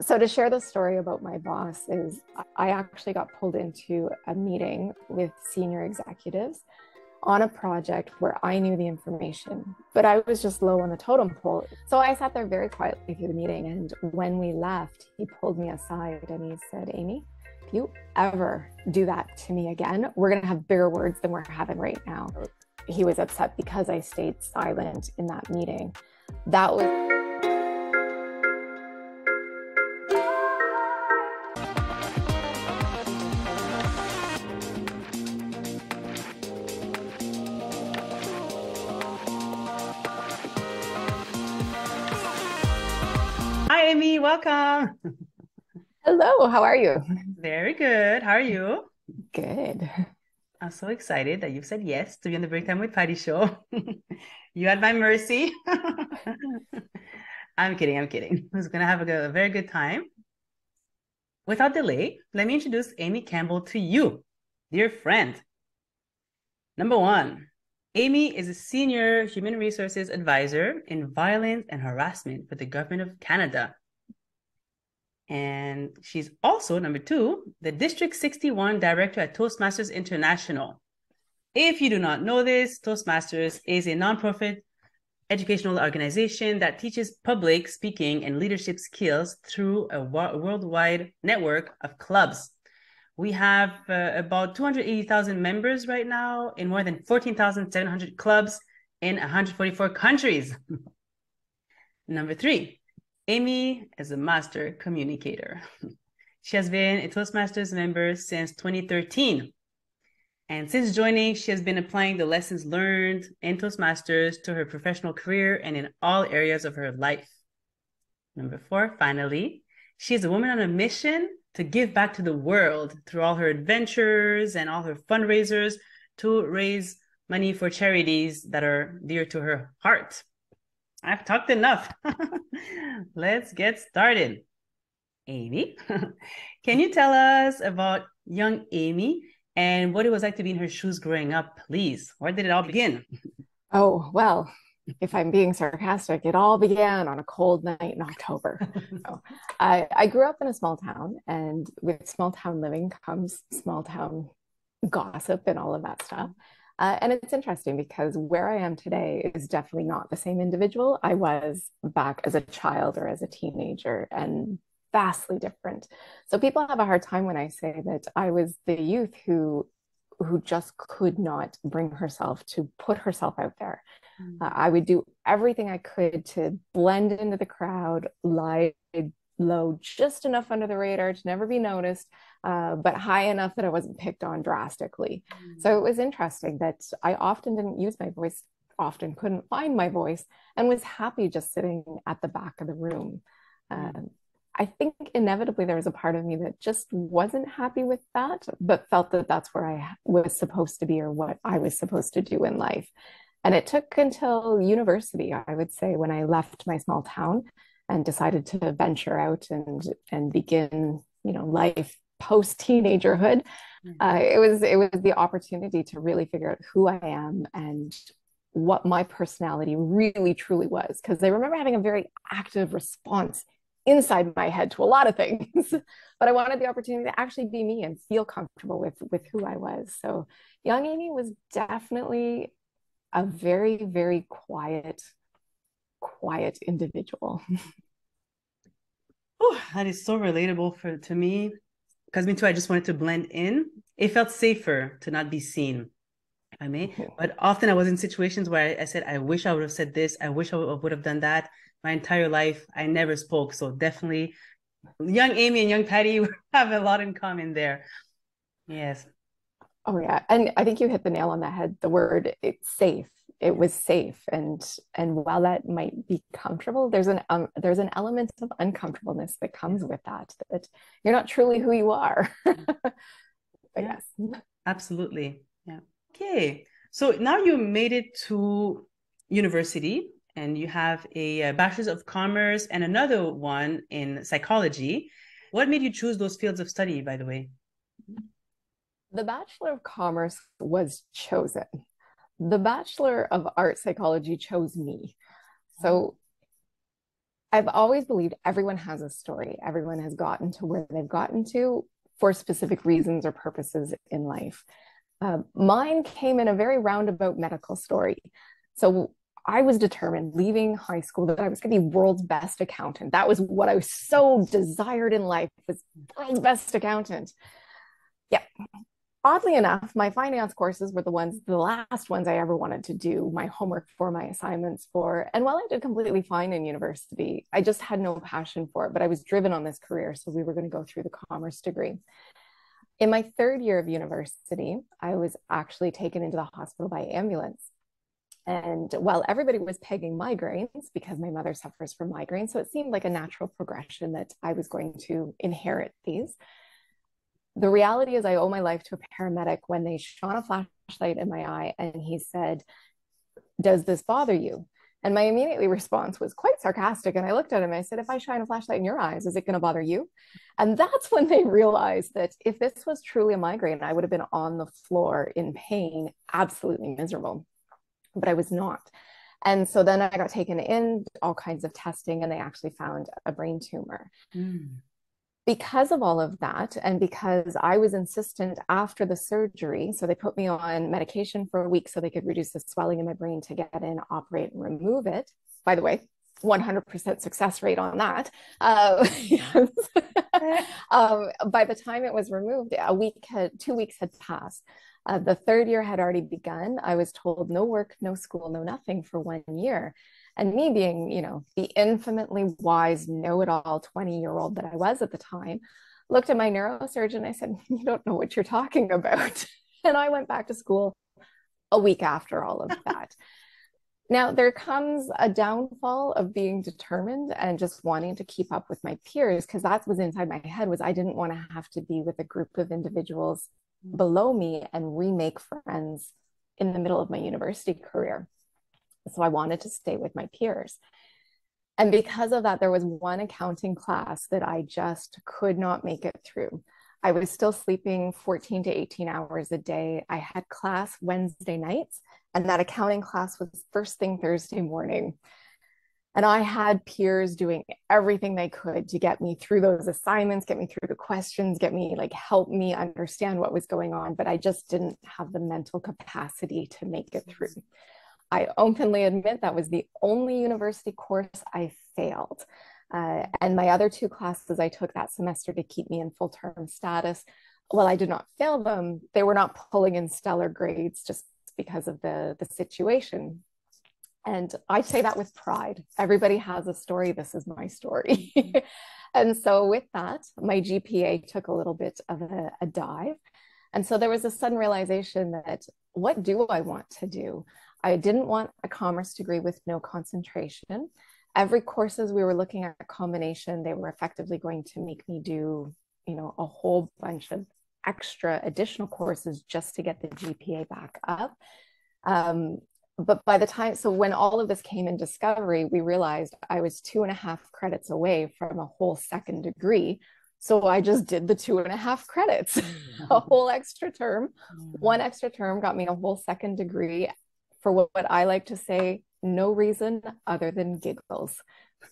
So, to share the story about my boss, is I actually got pulled into a meeting with senior executives on a project where I knew the information, but I was just low on the totem pole. So I sat there very quietly through the meeting. And when we left, he pulled me aside and he said, Amy, if you ever do that to me again, we're going to have bigger words than we're having right now. He was upset because I stayed silent in that meeting. That was. Welcome. Hello, how are you? Very good. How are you? Good. I'm so excited that you've said yes to be on the Break Time with Patty show. you had my mercy. I'm kidding. I'm kidding. I was going to have a, a very good time. Without delay, let me introduce Amy Campbell to you, dear friend. Number one, Amy is a senior human resources advisor in violence and harassment for the government of Canada. And she's also, number two, the District 61 Director at Toastmasters International. If you do not know this, Toastmasters is a nonprofit educational organization that teaches public speaking and leadership skills through a worldwide network of clubs. We have uh, about 280,000 members right now in more than 14,700 clubs in 144 countries. Number three, Amy is a master communicator. she has been a Toastmasters member since 2013. And since joining, she has been applying the lessons learned in Toastmasters to her professional career and in all areas of her life. Number four, finally, she is a woman on a mission to give back to the world through all her adventures and all her fundraisers to raise money for charities that are dear to her heart. I've talked enough. Let's get started. Amy, can you tell us about young Amy and what it was like to be in her shoes growing up, please? Where did it all begin? Oh, well, if I'm being sarcastic, it all began on a cold night in October. so, I, I grew up in a small town, and with small town living comes small town gossip and all of that stuff. Uh, and it's interesting because where I am today is definitely not the same individual I was back as a child or as a teenager, and vastly different. So people have a hard time when I say that I was the youth who who just could not bring herself to put herself out there. Mm. Uh, I would do everything I could to blend into the crowd, lie low just enough under the radar to never be noticed, uh, but high enough that I wasn't picked on drastically. Mm. So it was interesting that I often didn't use my voice, often couldn't find my voice, and was happy just sitting at the back of the room. Mm. Um, I think inevitably there was a part of me that just wasn't happy with that, but felt that that's where I was supposed to be or what I was supposed to do in life. And it took until university, I would say, when I left my small town and decided to venture out and and begin you know life post teenagerhood mm-hmm. uh, it was it was the opportunity to really figure out who i am and what my personality really truly was. Because i remember having a very active response inside my head to a lot of things but i wanted the opportunity to actually be me and feel comfortable with with who i was. So young amy was definitely a very very quiet quiet individual. oh, that is so relatable for to me. Because me too, I just wanted to blend in. It felt safer to not be seen. I may, but often I was in situations where I, I said, I wish I would have said this. I wish I would have done that. My entire life, I never spoke. So definitely, young Amy and young Patty have a lot in common there. Yes. Oh yeah, and I think you hit the nail on the head. The word it's safe it was safe. And and while that might be comfortable there's an um, there's an element of uncomfortableness that comes with that that you're not truly who you are. But yes. Absolutely. Yeah. Okay. So now you made it to university and you have a bachelor's of commerce and another one in psychology. What made you choose those fields of study by the way? The bachelor of commerce was chosen the Bachelor of Art Psychology chose me. So I've always believed everyone has a story. Everyone has gotten to where they've gotten to for specific reasons or purposes in life. Uh, mine came in a very roundabout medical story. So I was determined leaving high school that I was going to be world's best accountant. That was what I was so desired in life was world's best accountant. Yeah, oddly enough, my finance courses were the ones, the last ones I ever wanted to do my homework for, my assignments for. And while I did completely fine in university, I just had no passion for it, but I was driven on this career. So we were going to go through the commerce degree. In my third year of university, I was actually taken into the hospital by ambulance. And while everybody was pegging migraines because my mother suffers from migraines, so it seemed like a natural progression that I was going to inherit these the reality is I owe my life to a paramedic when they shone a flashlight in my eye and he said, Does this bother you? And my immediate response was quite sarcastic. And I looked at him and I said, If I shine a flashlight in your eyes, is it going to bother you? And that's when they realized that if this was truly a migraine, I would have been on the floor in pain, absolutely miserable. But I was not. And so then I got taken in all kinds of testing, and they actually found a brain tumor. Mm because of all of that, and because I was insistent after the surgery, so they put me on medication for a week so they could reduce the swelling in my brain to get in, operate, and remove it. By the way, 100% success rate on that. Uh, um, by the time it was removed, a week had, two weeks had passed. Uh, the third year had already begun. I was told no work, no school, no nothing for one year. And me being, you know, the infinitely wise, know it all 20 year old that I was at the time, looked at my neurosurgeon. I said, You don't know what you're talking about. and I went back to school a week after all of that. now, there comes a downfall of being determined and just wanting to keep up with my peers because that was inside my head was I didn't want to have to be with a group of individuals mm. below me and remake friends in the middle of my university career. So I wanted to stay with my peers. And because of that, there was one accounting class that I just could not make it through. I was still sleeping 14 to 18 hours a day. I had class Wednesday nights, and that accounting class was first thing Thursday morning. And I had peers doing everything they could to get me through those assignments, get me through the questions, get me like help me understand what was going on. But I just didn't have the mental capacity to make it through. I openly admit that was the only university course I failed. Uh, and my other two classes I took that semester to keep me in full term status. While I did not fail them, they were not pulling in stellar grades just because of the, the situation. And I say that with pride. Everybody has a story. This is my story. and so, with that, my GPA took a little bit of a, a dive. And so, there was a sudden realization that what do I want to do? I didn't want a commerce degree with no concentration. Every courses we were looking at a combination, they were effectively going to make me do, you know, a whole bunch of extra additional courses just to get the GPA back up. Um, but by the time, so when all of this came in discovery, we realized I was two and a half credits away from a whole second degree. So I just did the two and a half credits, a whole extra term. One extra term got me a whole second degree for what, what I like to say, no reason other than giggles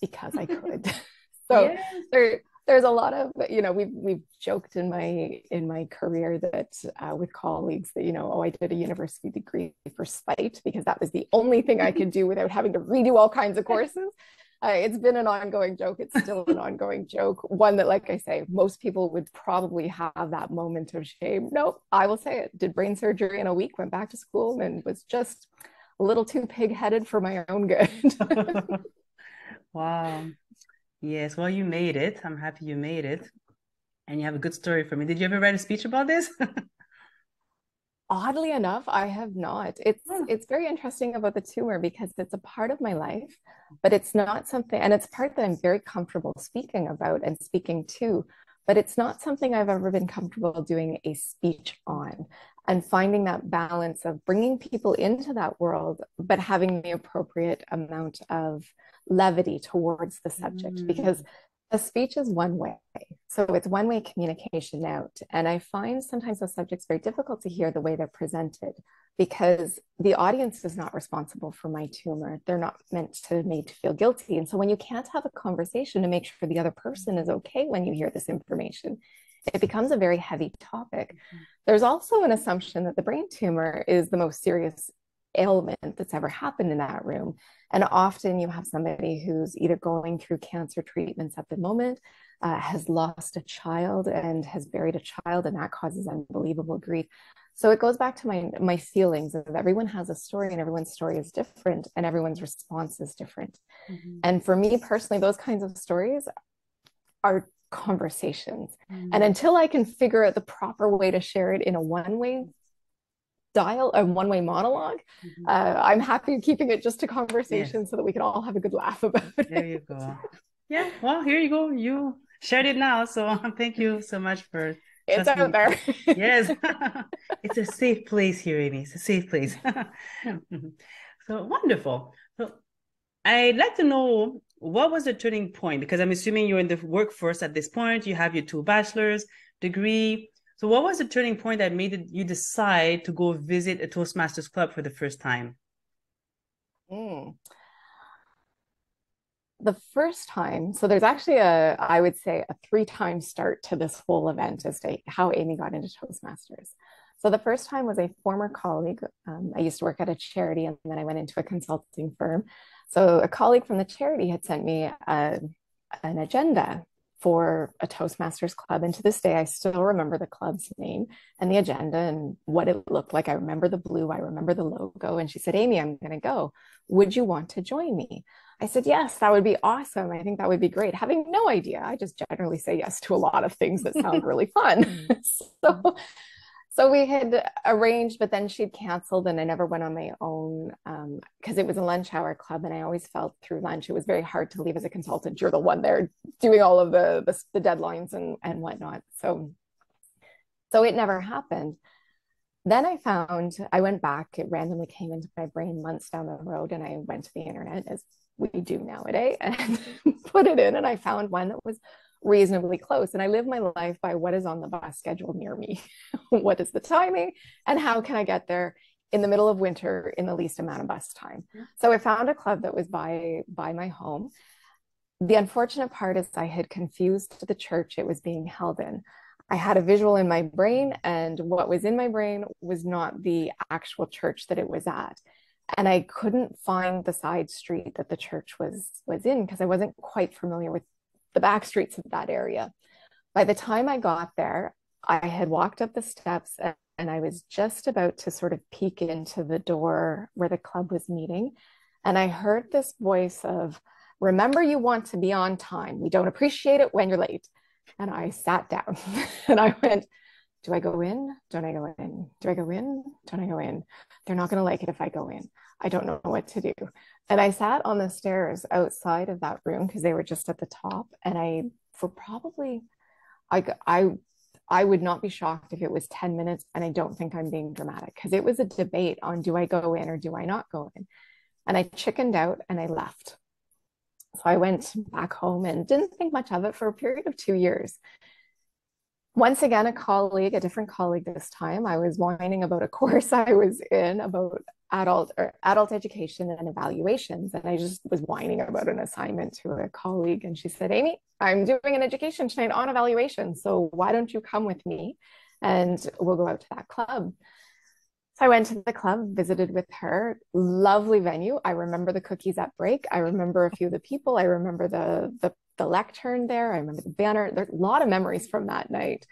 because I could. so yes. there, there's a lot of you know we've we've joked in my in my career that uh, with colleagues that you know oh I did a university degree for spite because that was the only thing I could do without having to redo all kinds of courses. Uh, it's been an ongoing joke. It's still an ongoing joke. One that, like I say, most people would probably have that moment of shame. Nope, I will say it. Did brain surgery in a week, went back to school, and was just a little too pig headed for my own good. wow. Yes. Well, you made it. I'm happy you made it. And you have a good story for me. Did you ever write a speech about this? oddly enough i have not it's hmm. it's very interesting about the tumor because it's a part of my life but it's not something and it's part that i'm very comfortable speaking about and speaking to but it's not something i've ever been comfortable doing a speech on and finding that balance of bringing people into that world but having the appropriate amount of levity towards the subject mm. because A speech is one way. So it's one way communication out. And I find sometimes those subjects very difficult to hear the way they're presented because the audience is not responsible for my tumor. They're not meant to be made to feel guilty. And so when you can't have a conversation to make sure the other person is okay when you hear this information, it becomes a very heavy topic. Mm-hmm. There's also an assumption that the brain tumor is the most serious ailment that's ever happened in that room. And often you have somebody who's either going through cancer treatments at the moment, uh, has lost a child and has buried a child, and that causes unbelievable grief. So it goes back to my my feelings of everyone has a story and everyone's story is different and everyone's response is different. Mm-hmm. And for me personally, those kinds of stories are conversations. Mm-hmm. And until I can figure out the proper way to share it in a one-way dial a one-way monolog mm-hmm. uh, i'm happy keeping it just a conversation yes. so that we can all have a good laugh about it there you go. Yeah well here you go. You shared it now so thank you so much for it's out there. Yes. It's a safe place here amy. It's a safe place. So wonderful. So i'd like to know what was the turning point? Because i'm assuming you're in the workforce at this point. You have your two bachelor's degree so, what was the turning point that made you decide to go visit a Toastmasters club for the first time? Mm. The first time, so there's actually a, I would say, a three time start to this whole event as to how Amy got into Toastmasters. So the first time was a former colleague. Um, I used to work at a charity and then I went into a consulting firm. So a colleague from the charity had sent me a, an agenda for a Toastmasters club. And to this day, I still remember the club's name and the agenda and what it looked like. I remember the blue, I remember the logo. And she said, Amy, I'm going to go. Would you want to join me? I said, Yes, that would be awesome. I think that would be great. Having no idea, I just generally say yes to a lot of things that sound really fun. Mm-hmm. so so we had arranged, but then she'd canceled, and I never went on my own because um, it was a lunch hour club, and I always felt through lunch it was very hard to leave as a consultant. You're the one there doing all of the the, the deadlines and and whatnot. So so it never happened. Then I found I went back. It randomly came into my brain months down the road, and I went to the internet as we do nowadays and put it in, and I found one that was reasonably close. And I live my life by what is on the bus schedule near me. what is the timing? And how can I get there in the middle of winter in the least amount of bus time? Mm-hmm. So I found a club that was by by my home. The unfortunate part is I had confused the church it was being held in. I had a visual in my brain, and what was in my brain was not the actual church that it was at. And I couldn't find the side street that the church was was in because I wasn't quite familiar with the back streets of that area. By the time I got there, I had walked up the steps and, and I was just about to sort of peek into the door where the club was meeting. And I heard this voice of, Remember, you want to be on time. We don't appreciate it when you're late. And I sat down and I went, Do I go in? Don't I go in? Do I go in? Don't I go in? They're not going to like it if I go in. I don't know what to do. And I sat on the stairs outside of that room because they were just at the top. And I, for probably, I, I, I would not be shocked if it was 10 minutes. And I don't think I'm being dramatic because it was a debate on do I go in or do I not go in? And I chickened out and I left. So I went back home and didn't think much of it for a period of two years once again a colleague a different colleague this time. I was whining about a course i was in about adult or adult education and evaluations and i just was whining about an assignment to a colleague and she said amy i'm doing an education tonight on evaluation so why don't you come with me and we'll go out to that club so i went to the club visited with her. Lovely venue. I remember the cookies at break. I remember a few of the people. I remember the the, the lectern there. I remember the banner. There's a lot of memories from that night.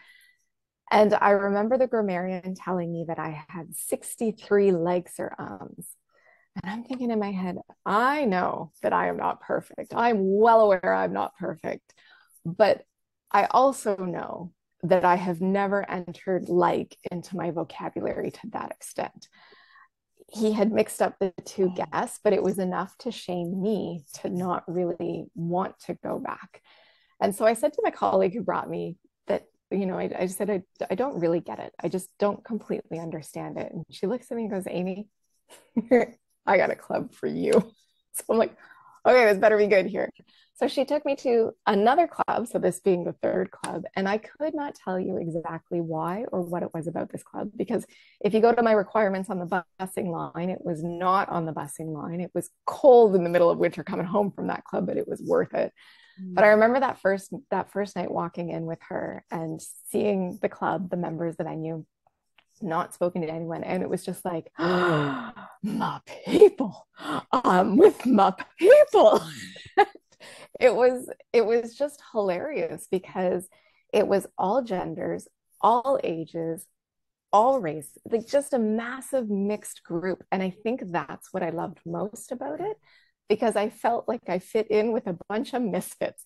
And I remember the grammarian telling me that I had 63 legs or arms. And I'm thinking in my head, I know that I am not perfect. I'm well aware I'm not perfect. But I also know that I have never entered like into my vocabulary to that extent. He had mixed up the two mm. guests, but it was enough to shame me to not really want to go back. And so I said to my colleague who brought me that, you know, I, I said, I, I don't really get it. I just don't completely understand it. And she looks at me and goes, Amy, I got a club for you. So I'm like, okay, this better be good here. So she took me to another club, so this being the third club, and I could not tell you exactly why or what it was about this club because if you go to my requirements on the busing line, it was not on the busing line. It was cold in the middle of winter coming home from that club, but it was worth it. Mm. But I remember that first that first night walking in with her and seeing the club, the members that I knew, not spoken to anyone, and it was just like, my people, I'm with my people. it was it was just hilarious because it was all genders all ages all race like just a massive mixed group and i think that's what i loved most about it because i felt like i fit in with a bunch of misfits.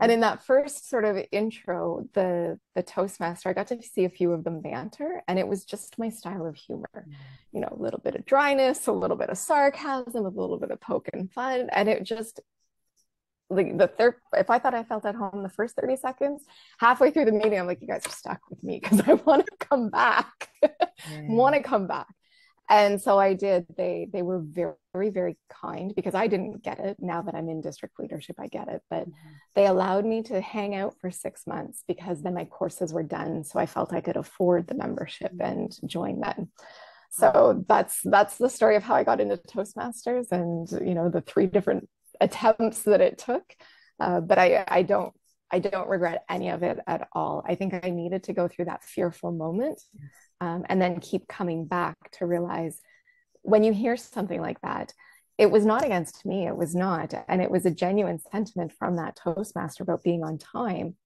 And in that first sort of intro the the toastmaster i got to see a few of them banter and it was just my style of humor mm-hmm. you know a little bit of dryness a little bit of sarcasm a little bit of poke and fun and it just like the third if i thought i felt at home the first 30 seconds halfway through the meeting i'm like you guys are stuck with me because i want to come back mm. want to come back and so i did they they were very very very kind because i didn't get it now that i'm in district leadership i get it but mm-hmm. they allowed me to hang out for six months because then my courses were done so i felt i could afford the membership mm-hmm. and join them so that's that's the story of how i got into toastmasters and you know the three different attempts that it took. Uh, but I, I don't I don't regret any of it at all. I think I needed to go through that fearful moment um, and then keep coming back to realize when you hear something like that, it was not against me, it was not. And it was a genuine sentiment from that Toastmaster about being on time.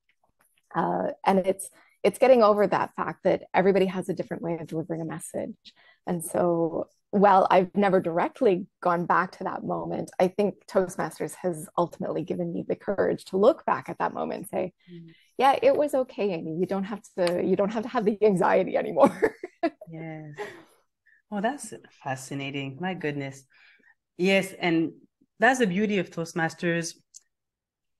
Uh, and it's it's getting over that fact that everybody has a different way of delivering a message. And so well, I've never directly gone back to that moment, I think Toastmasters has ultimately given me the courage to look back at that moment and say, mm. yeah, it was okay, Amy. You don't have to, you don't have to have the anxiety anymore. yes. Well, that's fascinating. My goodness. Yes. And that's the beauty of Toastmasters.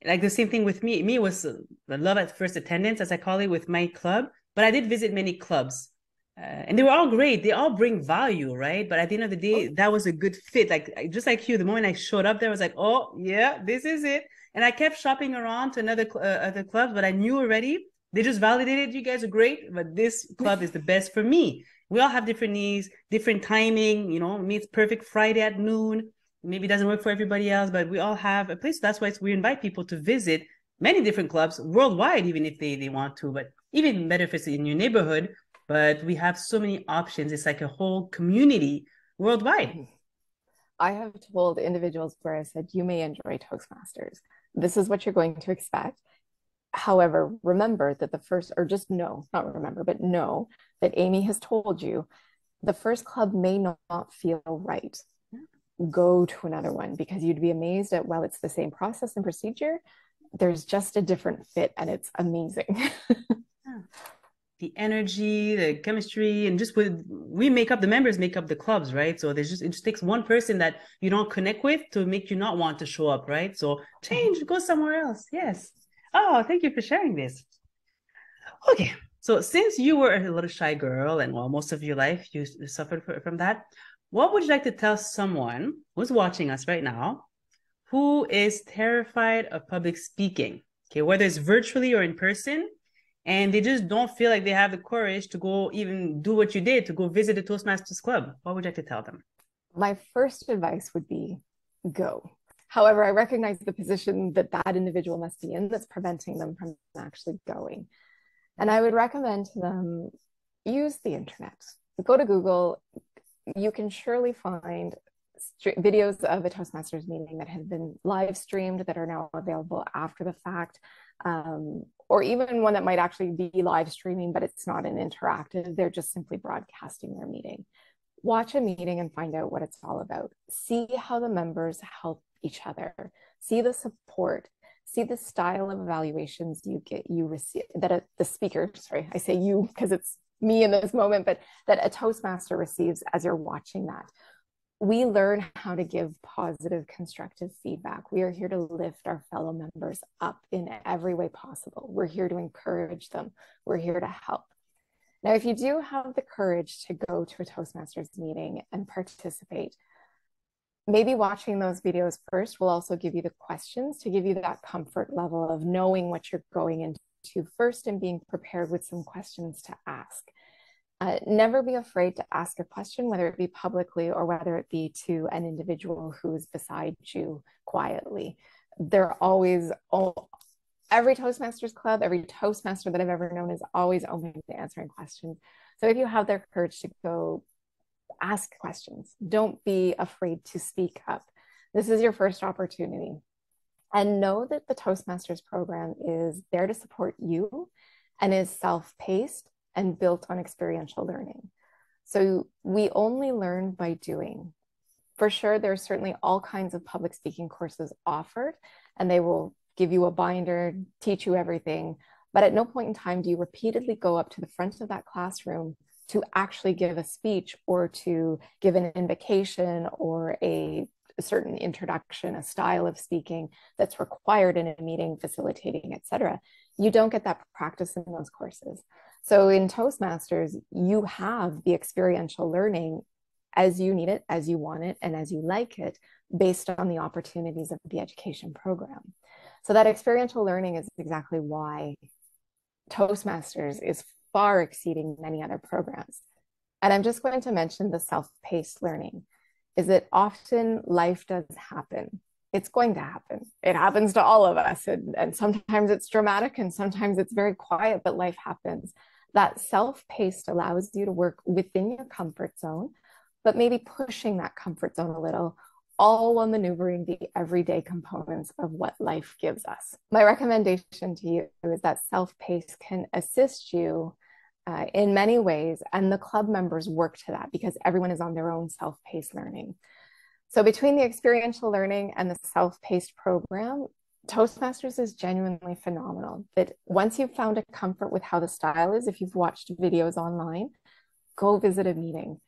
Like the same thing with me. Me was the love at first attendance, as I call it, with my club. But I did visit many clubs uh, and they were all great. They all bring value, right? But at the end of the day, oh. that was a good fit. Like just like you, the moment I showed up there, I was like, oh yeah, this is it. And I kept shopping around to another uh, other clubs, but I knew already they just validated you guys are great, but this club is the best for me. We all have different needs, different timing. You know, me it's perfect Friday at noon. Maybe it doesn't work for everybody else, but we all have a place. That's why we invite people to visit many different clubs worldwide, even if they they want to. But even better if it's in your neighborhood but we have so many options. It's like a whole community worldwide. Mm-hmm. I have told individuals where I said, you may enjoy Toastmasters. This is what you're going to expect. However, remember that the first, or just know, not remember, but know that Amy has told you the first club may not feel right. Go to another one because you'd be amazed at, well, it's the same process and procedure. There's just a different fit and it's amazing. yeah the energy, the chemistry, and just with we make up the members make up the clubs, right? So there's just it just takes one person that you don't connect with to make you not want to show up, right? So change, go somewhere else. Yes. Oh, thank you for sharing this. Okay, so since you were a little shy girl, and well, most of your life you suffered from that, what would you like to tell someone who's watching us right now who is terrified of public speaking? Okay, whether it's virtually or in person and they just don't feel like they have the courage to go even do what you did to go visit the Toastmasters Club, what would you like to tell them? My first advice would be go. However, I recognize the position that that individual must be in that's preventing them from actually going. And I would recommend to them use the internet. Go to Google. You can surely find videos of a Toastmasters meeting that have been live streamed that are now available after the fact. Um, or even one that might actually be live streaming, but it's not an interactive. They're just simply broadcasting their meeting. Watch a meeting and find out what it's all about. See how the members help each other. See the support. See the style of evaluations you get, you receive that a, the speaker, sorry, I say you because it's me in this moment, but that a Toastmaster receives as you're watching that we learn how to give positive, constructive feedback. We are here to lift our fellow members up in every way possible. We're here to encourage them. We're here to help. Now, if you do have the courage to go to a Toastmasters meeting and participate, maybe watching those videos first will also give you the questions to give you that comfort level of knowing what you're going into first and being prepared with some questions to ask. Uh, never be afraid to ask a question, whether it be publicly or whether it be to an individual who's beside you quietly. They're always, all, every Toastmasters club, every Toastmaster that I've ever known is always open to answering questions. So if you have their courage to go ask questions, don't be afraid to speak up. This is your first opportunity. And know that the Toastmasters program is there to support you and is self paced and built on experiential learning. So we only learn by doing. For sure, there's certainly all kinds of public speaking courses offered, and they will give you a binder, teach you everything. But at no point in time do you repeatedly go up to the front of that classroom to actually give a speech or to give an invocation or a, a certain introduction, a style of speaking that's required in a meeting, facilitating, etc. You don't get that practice in those courses. So in Toastmasters, you have the experiential learning as you need it, as you want it, and as you like it, based on the opportunities of the education program. So that experiential learning is exactly why Toastmasters is far exceeding many other programs. And I'm just going to mention the self-paced learning is that often life does happen. It's going to happen. It happens to all of us. And, and sometimes it's dramatic and sometimes it's very quiet, but life happens that self-paced allows you to work within your comfort zone but maybe pushing that comfort zone a little all while maneuvering the everyday components of what life gives us. My recommendation to you is that self-pace can assist you uh, in many ways and the club members work to that because everyone is on their own self-paced learning. So between the experiential learning and the self-paced program Toastmasters is genuinely phenomenal. That once you've found a comfort with how the style is, if you've watched videos online, go visit a meeting.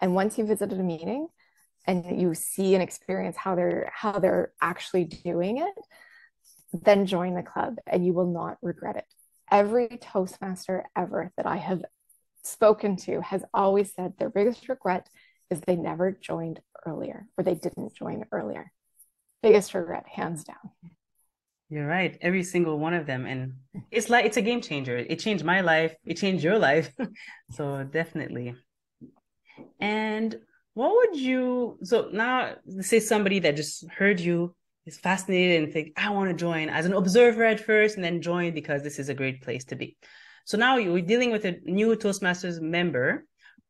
And once you visited a meeting and you see and experience how they're how they're actually doing it, then join the club and you will not regret it. Every Toastmaster ever that I have spoken to has always said their biggest regret is they never joined earlier or they didn't join earlier. Biggest regret, hands down. You're right. Every single one of them. And it's like it's a game changer. It changed my life. It changed your life. so definitely. And what would you so now say somebody that just heard you is fascinated and think, I want to join as an observer at first and then join because this is a great place to be. So now you're dealing with a new Toastmasters member.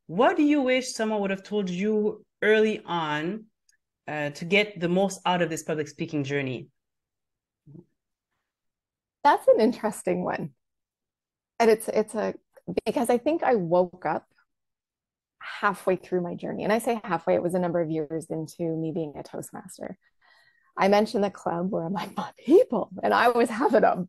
What do you wish someone would have told you early on uh, to get the most out of this public speaking journey? That's an interesting one. And it's it's a because I think I woke up halfway through my journey. And I say halfway, it was a number of years into me being a Toastmaster. I mentioned the club where I'm like, my people. And I was having a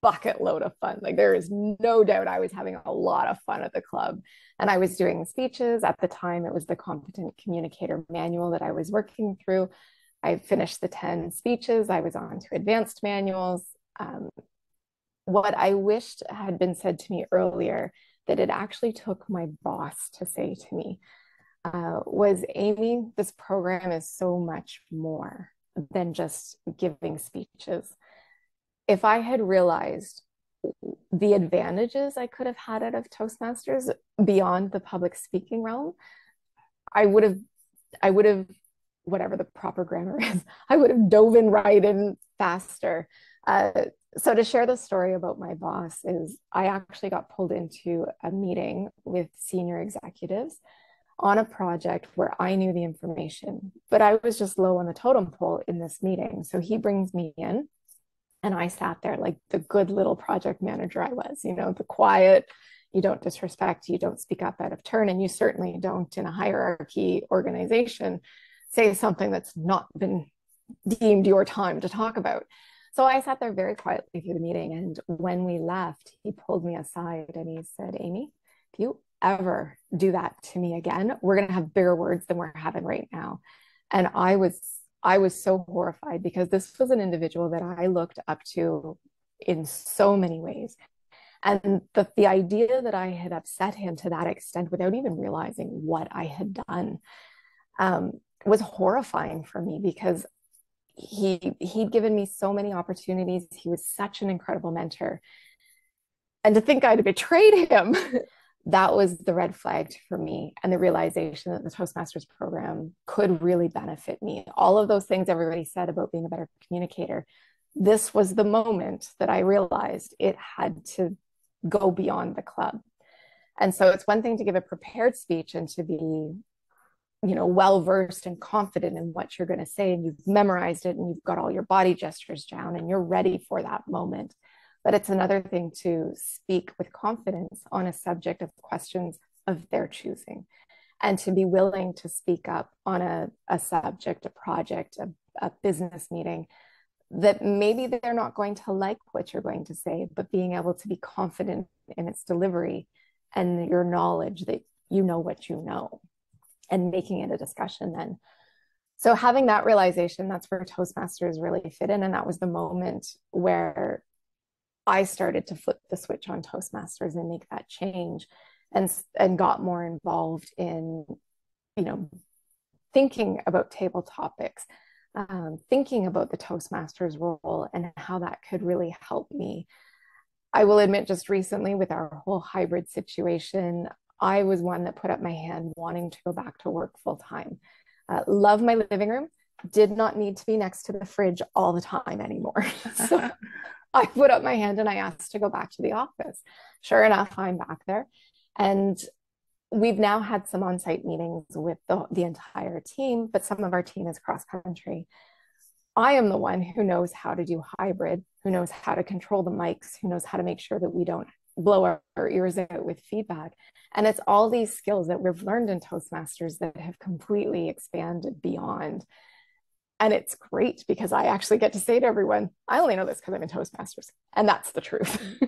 bucket load of fun. Like there is no doubt I was having a lot of fun at the club. And I was doing speeches. At the time, it was the competent communicator manual that I was working through. I finished the 10 speeches. I was on to advanced manuals um, what I wished had been said to me earlier that it actually took my boss to say to me uh, was Amy, this program is so much more than just giving speeches. If I had realized the advantages I could have had out of Toastmasters beyond the public speaking realm, I would have, I would have, whatever the proper grammar is, I would have dove in right in faster. Uh, so to share the story about my boss is I actually got pulled into a meeting with senior executives on a project where I knew the information, but I was just low on the totem pole in this meeting. So he brings me in and I sat there like the good little project manager I was, you know, the quiet, you don't disrespect, you don't speak up out of turn, and you certainly don't in a hierarchy organization say something that's not been deemed your time to talk about. So I sat there very quietly through the meeting. And when we left, he pulled me aside and he said, Amy, if you ever do that to me again, we're going to have bigger words than we're having right now. And I was, I was so horrified because this was an individual that I looked up to in so many ways. And the, the idea that I had upset him to that extent without even realizing what I had done um, was horrifying for me because he he'd given me so many opportunities. He was such an incredible mentor. And to think I'd betrayed him, that was the red flag for me and the realization that the Toastmasters program could really benefit me. All of those things everybody said about being a better communicator. This was the moment that I realized it had to go beyond the club. And so it's one thing to give a prepared speech and to be you know well versed and confident in what you're going to say and you've memorized it and you've got all your body gestures down and you're ready for that moment. But it's another thing to speak with confidence on a subject of questions of their choosing and to be willing to speak up on a, a subject a project a, a business meeting that maybe they're not going to like what you're going to say but being able to be confident in its delivery and your knowledge that you know what you know and making it a discussion then. So having that realization, that's where Toastmasters really fit in. And that was the moment where I started to flip the switch on Toastmasters and make that change and, and got more involved in, you know, thinking about table topics, um, thinking about the Toastmasters role and how that could really help me. I will admit, just recently with our whole hybrid situation, I was one that put up my hand wanting to go back to work full time. Uh, love my living room, did not need to be next to the fridge all the time anymore. so I put up my hand and I asked to go back to the office. Sure enough, I'm back there. And we've now had some on site meetings with the, the entire team, but some of our team is cross country. I am the one who knows how to do hybrid, who knows how to control the mics, who knows how to make sure that we don't blow our, our ears out with feedback. And it's all these skills that we've learned in Toastmasters that have completely expanded beyond. And it's great because I actually get to say to everyone, I only know this because I'm in Toastmasters. And that's the truth.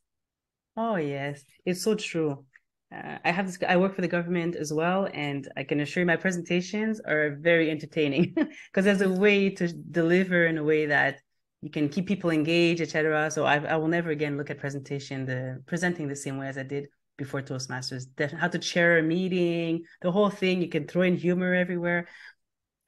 oh, yes. It's so true. Uh, I have this, I work for the government as well, and I can assure you my presentations are very entertaining because there's a way to deliver in a way that you can keep people engaged, etc. So I, I will never again look at presentation the presenting the same way as I did before Toastmasters. How to chair a meeting, the whole thing. You can throw in humor everywhere.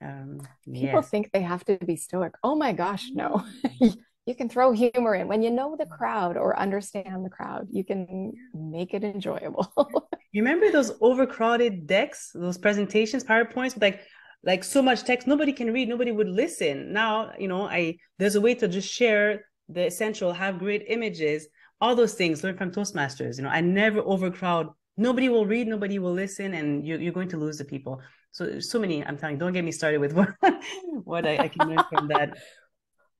Um, People yes. think they have to be stoic. Oh my gosh, no. you can throw humor in when you know the crowd or understand the crowd. You can make it enjoyable. you remember those overcrowded decks, those presentations, PowerPoints with like like so much text. Nobody can read. Nobody would listen. Now you know i there's a way to just share the essential have great images all those things learn from toastmasters you know. I never overcrowd. Nobody will read nobody will listen and you, you're going to lose the people. So so many i'm telling you don't get me started with what what I, I can learn from that.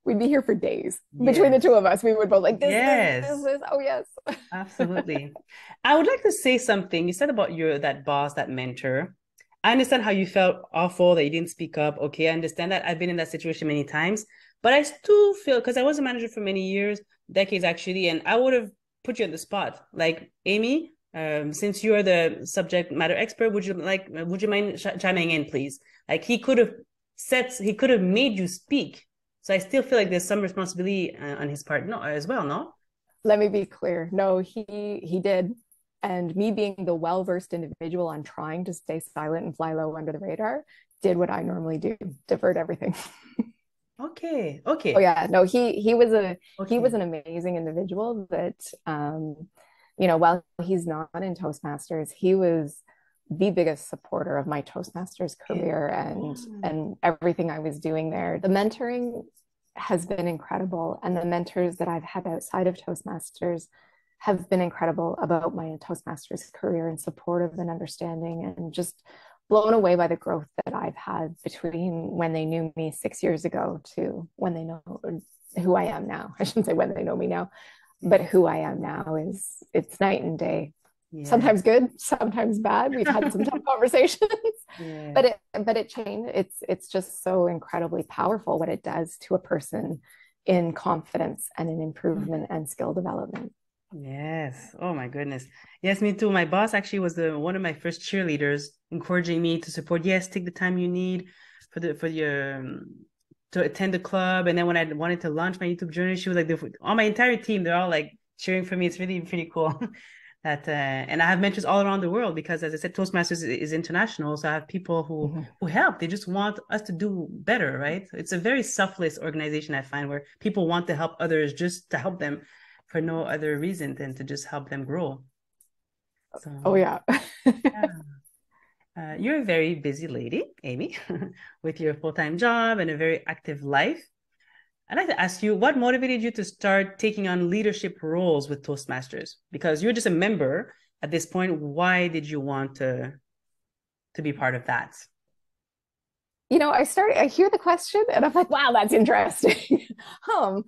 We'd be here for days between the two of us. We would both like this yes this, this, this. oh yes. Absolutely. I would like to say something. You said about your that boss that mentor i understand how you felt awful that you didn't speak up okay i understand that i've been in that situation many times but i still feel because i was a manager for many years decades actually, and I would have put you on the spot. Like Amy, um, since you are the subject matter expert, would you like would you mind ch- chiming in, please? Like he could have said he could have made you speak. So I still feel like there's some responsibility uh, on his part, no, as well, no. Let me be clear. No, he he did, and me being the well versed individual on trying to stay silent and fly low under the radar, did what I normally do: divert everything. Okay. Okay. Oh yeah. No, he he was a okay. he was an amazing individual that um you know, while he's not in Toastmasters, he was the biggest supporter of my Toastmasters career and and everything I was doing there. The mentoring has been incredible and the mentors that I've had outside of Toastmasters have been incredible about my Toastmasters career and supportive and understanding and just blown away by the growth that I've had between when they knew me six years ago to when they know who I am now. I shouldn't say when they know me now, but who I am now is it's night and day. Yeah. Sometimes good, sometimes bad. We've had some tough conversations, yeah. but it but it changed. It's it's just so incredibly powerful what it does to a person in confidence and in improvement and skill development. Yes. Oh my goodness. Yes, me too. My boss actually was the one of my first cheerleaders, encouraging me to support. Yes, take the time you need for the for your um, to attend the club. And then when I wanted to launch my YouTube journey, she was like, all my entire team, they're all like cheering for me. It's really pretty cool. that uh, and i have mentors all around the world because as i said toastmasters is, is international so i have people who mm-hmm. who help they just want us to do better right it's a very selfless organization i find where people want to help others just to help them for no other reason than to just help them grow so, oh yeah, yeah. Uh, you're a very busy lady amy with your full-time job and a very active life I'd like to ask you what motivated you to start taking on leadership roles with Toastmasters? Because you're just a member at this point. Why did you want to to be part of that? You know, I started I hear the question and I'm like, wow, that's interesting. um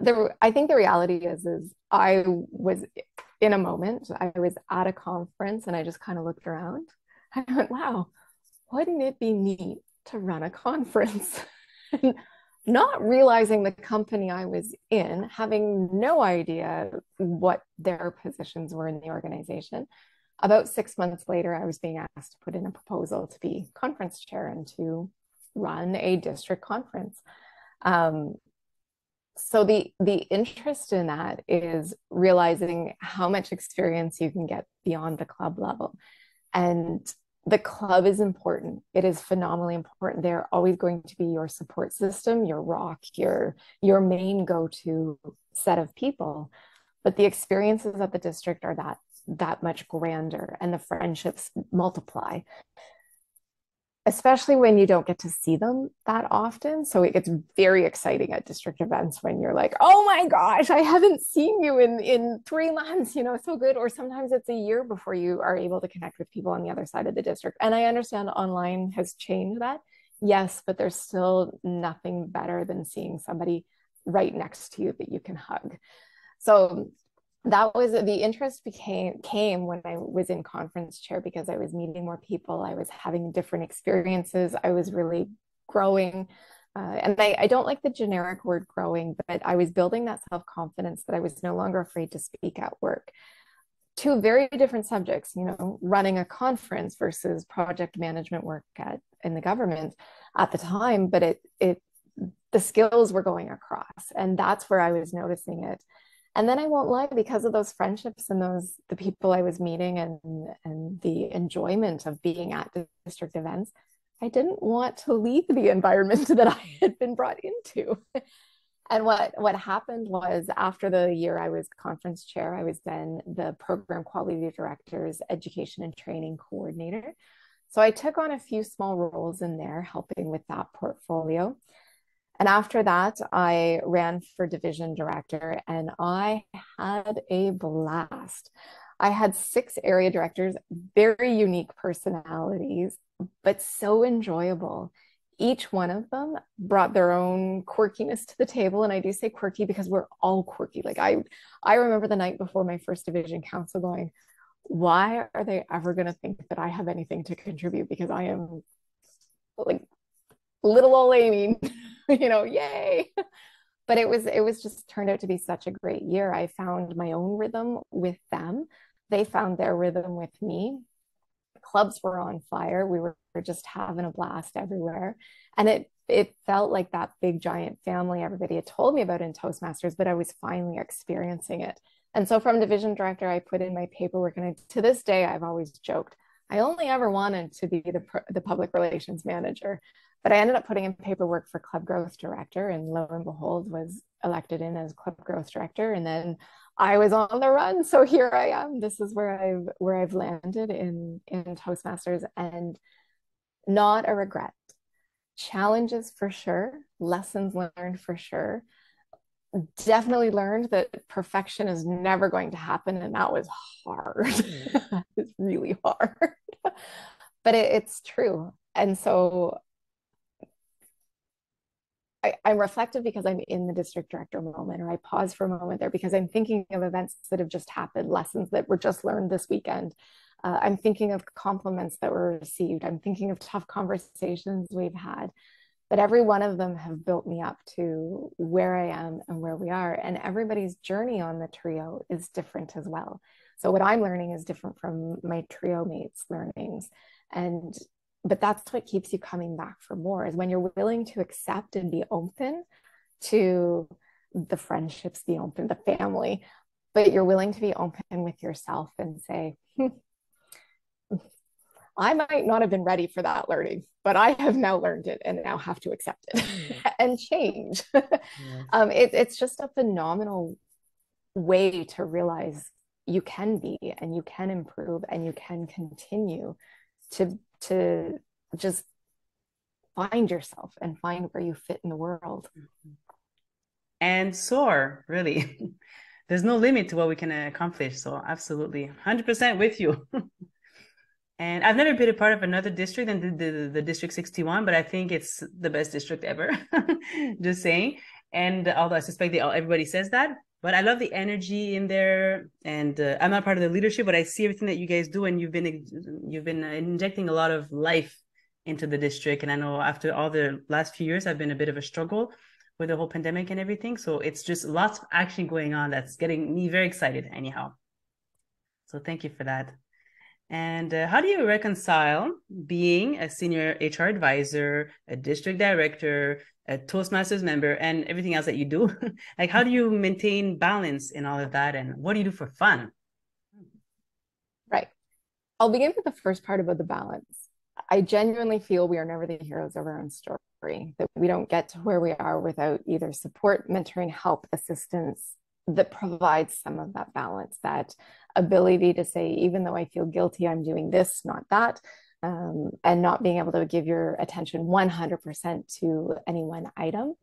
the I think the reality is is I was in a moment, I was at a conference and I just kind of looked around. I went, wow, wouldn't it be neat to run a conference? not realizing the company I was in, having no idea what their positions were in the organization. About six months later, I was being asked to put in a proposal to be conference chair and to run a district conference. Um, so the the interest in that is realizing how much experience you can get beyond the club level and the club is important. It is phenomenally important. They're always going to be your support system, your rock, your your main go-to set of people. But the experiences at the district are that that much grander and the friendships multiply especially when you don't get to see them that often. So it gets very exciting at district events when you're like, oh my gosh, I haven't seen you in, in three months, you know, so good. Or sometimes it's a year before you are able to connect with people on the other side of the district. And I understand online has changed that. Yes, but there's still nothing better than seeing somebody right next to you that you can hug. So that was the interest became came when I was in conference chair because I was meeting more people. I was having different experiences. I was really growing. Uh, and I, I don't like the generic word growing, but I was building that self confidence that I was no longer afraid to speak at work. Two very different subjects, you know, running a conference versus project management work at in the government at the time, but it it the skills were going across, and that's where I was noticing it and then i won't lie because of those friendships and those the people i was meeting and and the enjoyment of being at district events i didn't want to leave the environment that i had been brought into. And what what happened was after the year i was conference chair i was then the program quality director's education and training coordinator. So i took on a few small roles in there helping with that portfolio and after that, I ran for division director and I had a blast. I had six area directors, very unique personalities, but so enjoyable. Each one of them brought their own quirkiness to the table. And I do say quirky because we're all quirky. Like I I remember the night before my first division council going, why are they ever going to think that I have anything to contribute? Because I am like little old Amy. you know, yay. But it was it was just turned out to be such a great year. I found my own rhythm with them. They found their rhythm with me. Clubs were on fire. We were just having a blast everywhere. And it it felt like that big giant family everybody had told me about in Toastmasters, but I was finally experiencing it. And so from division director, I put in my paperwork, and I, to this day, I've always joked I only ever wanted to be the the public relations manager. But I ended up putting in paperwork for club growth director, and lo and behold, was elected in as club growth director. And then I was on the run, so here I am. This is where I've where I've landed in in Toastmasters, and not a regret. Challenges for sure, lessons learned for sure. Definitely learned that perfection is never going to happen, and that was hard. Mm. it's really hard, but it, it's true. And so I, am reflective because I'm in the district director moment, or I pause for a moment there because I'm thinking of events that have just happened, lessons that were just learned this weekend. Uh, I'm thinking of compliments that were received. I'm thinking of tough conversations we've had. But every one of them have built me up to where I am and where we are. And everybody's journey on the trio is different as well. So what I'm learning is different from my trio mates' learnings. And but that's what keeps you coming back for more is when you're willing to accept and be open to the friendships, the open, the family, but you're willing to be open with yourself and say, hmm, I might not have been ready for that learning, but I have now learned it and now have to accept it mm. and change. Yeah. um, it, it's just a phenomenal way to realize you can be and you can improve and you can continue to to just find yourself and find where you fit in the world and soar really there's no limit to what we can accomplish so absolutely 100% with you And I've never been a part of another district than the, the, the District 61, but I think it's the best district ever. Just saying. And although I suspect they all, everybody says that, but I love the energy in there. And uh, I'm not part of the leadership, but I see everything that you guys do, and you've been you've been injecting a lot of life into the district. And I know after all the last few years, I've been a bit of a struggle with the whole pandemic and everything. So it's just lots of action going on that's getting me very excited, anyhow. So thank you for that. And uh, how do you reconcile being a senior HR advisor, a district director, a Toastmasters member, and everything else that you do? like, how do you maintain balance in all of that? And what do you do for fun? Right. I'll begin with the first part about the balance. I genuinely feel we are never the heroes of our own story, that we don't get to where we are without either support, mentoring, help, assistance that provides some of that balance, that ability to say, even though I feel guilty, I'm doing this, not that, um, and not being able to give your attention 100% to any one item.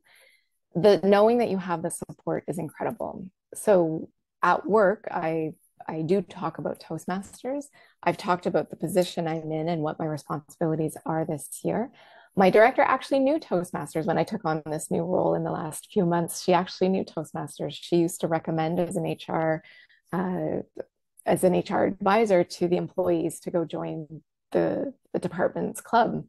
The knowing that you have the support is incredible. So at work, I I do talk about Toastmasters. I've talked about the position I'm in and what my responsibilities are this year. My director actually knew Toastmasters when I took on this new role in the last few months. She actually knew Toastmasters. She used to recommend as an HR uh, as an HR advisor to the employees to go join the, the department's club.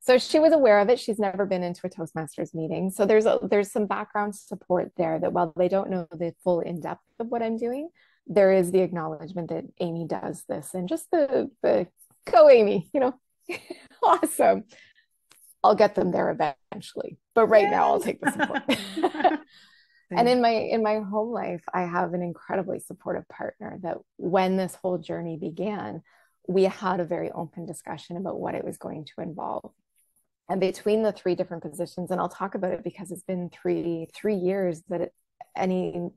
So she was aware of it. She's never been into a Toastmasters meeting. So there's a, there's some background support there that while they don't know the full in depth of what I'm doing, there is the acknowledgement that Amy does this and just the the go Amy, you know, awesome. I'll get them there eventually, but right now I'll take the support. and hmm. in my in my home life i have an incredibly supportive partner that when this whole journey began we had a very open discussion about what it was going to involve. And between the three different positions and i'll talk about it because it's been three three years that it, any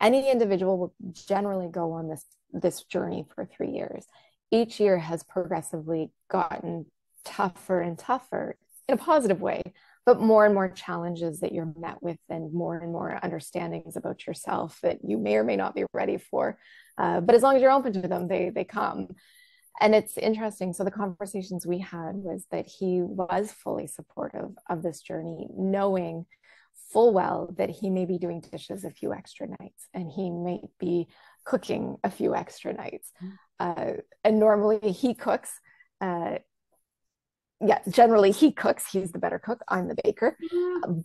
any individual will generally go on this this journey for three years. Each year has progressively gotten tougher and tougher in a positive way but more and more challenges that you're met with and more and more understandings about yourself that you may or may not be ready for. Uh, but as long as you're open to them they they come. And it's interesting. So the conversations we had was that he was fully supportive of this journey knowing full well that he may be doing dishes a few extra nights and he may be cooking a few extra nights. Mm. uh, and normally he cooks uh, yeah, generally he cooks. He's the better cook. I'm the baker. Mm-hmm.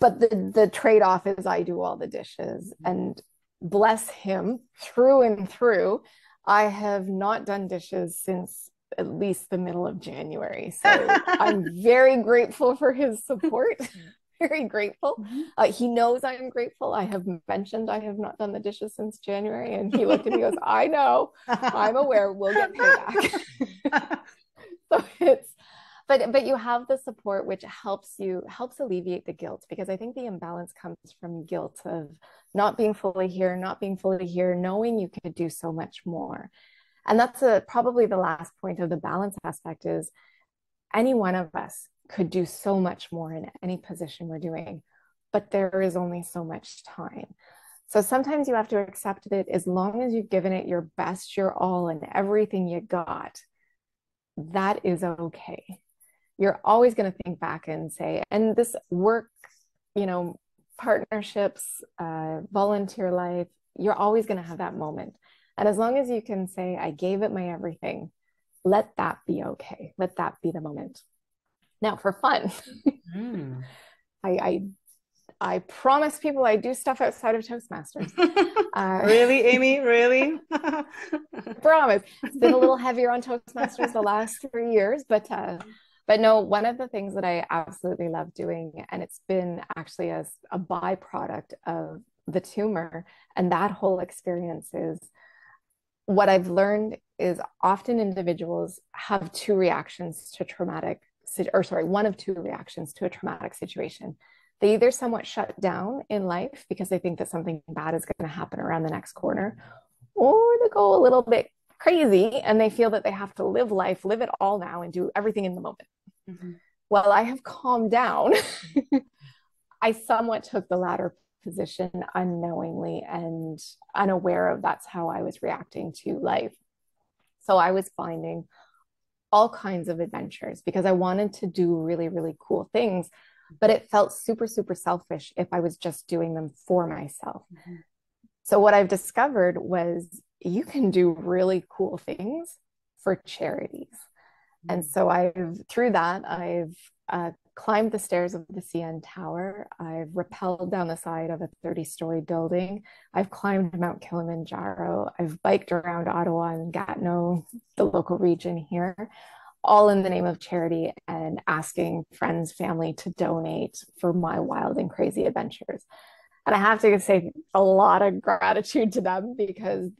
But the the trade off is I do all the dishes, and bless him through and through. I have not done dishes since at least the middle of January. So I'm very grateful for his support. very grateful. Mm-hmm. Uh, he knows I'm grateful. I have mentioned I have not done the dishes since January, and he looked at me and goes, "I know, I'm aware. We'll get payback." so it's but but you have the support which helps you helps alleviate the guilt because i think the imbalance comes from guilt of not being fully here not being fully here knowing you could do so much more. And that's a, probably the last point of the balance aspect is any one of us could do so much more in any position we're doing but there is only so much time. So sometimes you have to accept that as long as you've given it your best your all and everything you got that is okay you're always going to think back and say, and this work, you know, partnerships, uh, volunteer life, you're always going to have that moment. And as long as you can say, I gave it my everything, let that be okay. Let that be the moment. Now, for fun, mm. I, I I promise people I do stuff outside of Toastmasters. Uh, really, Amy? Really? promise. It's been a little heavier on Toastmasters the last three years, but uh, but no, one of the things that I absolutely love doing, and it's been actually as a byproduct of the tumor and that whole experience is what I've learned is often individuals have two reactions to traumatic, or sorry, one of two reactions to a traumatic situation. They either somewhat shut down in life because they think that something bad is going to happen around the next corner, or they go a little bit crazy and they feel that they have to live life, live it all now, and do everything in the moment. Mm-hmm. Well, I have calmed down. I somewhat took the latter position unknowingly and unaware of that's how I was reacting to life. So I was finding all kinds of adventures because I wanted to do really, really cool things, but it felt super, super selfish if I was just doing them for myself. Mm-hmm. So what I've discovered was you can do really cool things for charities. Mm-hmm. And so I've, through that, I've uh, climbed the stairs of the CN Tower. I've rappelled down the side of a 30 story building. I've climbed Mount Kilimanjaro. I've biked around Ottawa and Gatineau, the local region here, all in the name of charity and asking friends, family to donate for my wild and crazy adventures. And I have to say a lot of gratitude to them because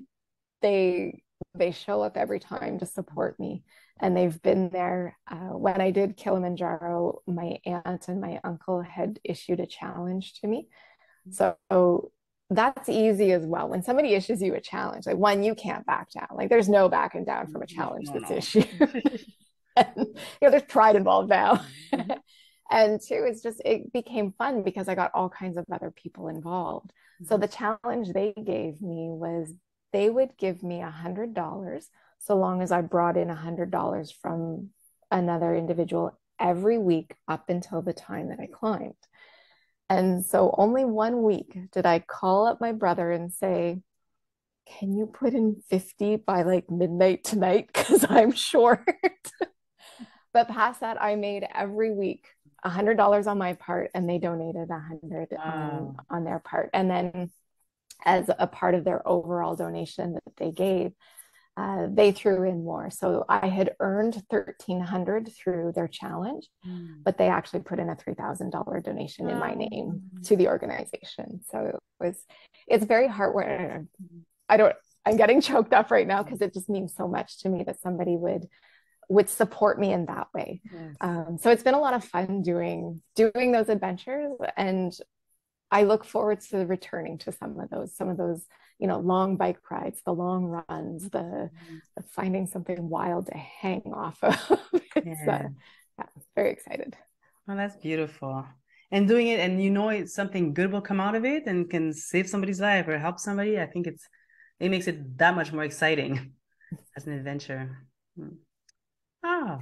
they they show up every time to support me and they've been there. Uh, when I did Kilimanjaro, my aunt and my uncle had issued a challenge to me. So that's easy as well. When somebody issues you a challenge, like one, you can't back down. Like there's no backing down from a challenge no, that's no. issued. and, you know, there's pride involved now. And two, it's just it became fun because I got all kinds of other people involved. Mm-hmm. So the challenge they gave me was they would give me a hundred dollars so long as I brought in a hundred dollars from another individual every week up until the time that I climbed. And so only one week did I call up my brother and say, Can you put in 50 by like midnight tonight? Because I'm short. but past that, I made every week a hundred dollars on my part and they donated a hundred wow. um, on their part. And then as a part of their overall donation that they gave, uh, they threw in more. So I had earned thirteen hundred through their challenge, mm. but they actually put in a three thousand dollar donation in my name to the organization. So it was it's very heartwarming. I don't. I'm getting choked up right now because it just means so much to me that somebody would would support me in that way. Yes. Um, so it's been a lot of fun doing doing those adventures, and I look forward to returning to some of those some of those you know long bike rides the long runs the, mm-hmm. the finding something wild to hang off of yeah. Uh, yeah, very excited oh that's beautiful and doing it and you know it's something good will come out of it and can save somebody's life or help somebody i think it's it makes it that much more exciting as an adventure hmm. Ah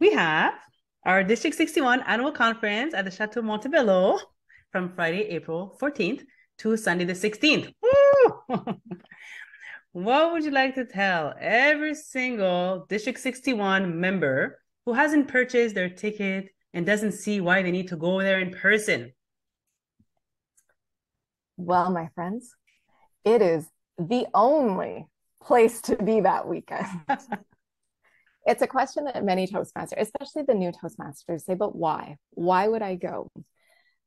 we have our district 61 annual conference at the chateau montebello from friday april 14th to Sunday the 16th. what would you like to tell every single District 61 member who hasn't purchased their ticket and doesn't see why they need to go there in person? Well, my friends, it is the only place to be that weekend. it's a question that many Toastmasters, especially the new Toastmasters, say, but why? Why would I go?